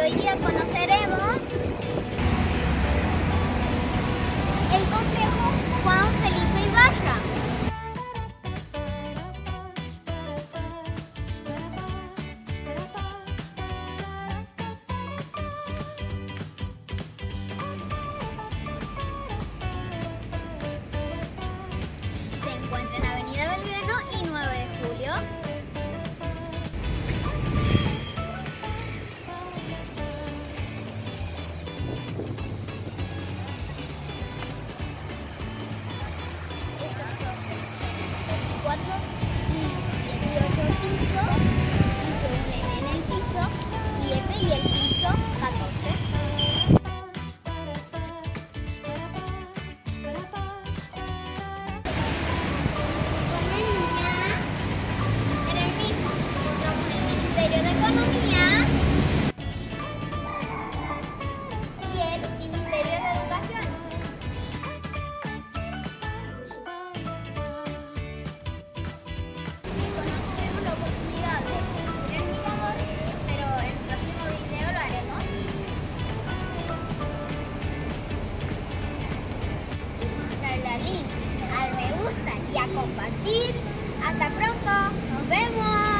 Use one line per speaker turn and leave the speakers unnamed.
hoy día conoceremos el complejo Juan Felipe Ibarra. 24 y 18 pisos compartir. Hasta pronto, nos vemos.